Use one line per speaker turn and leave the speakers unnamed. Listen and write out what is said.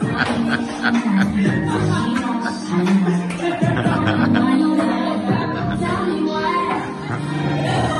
Tell me what?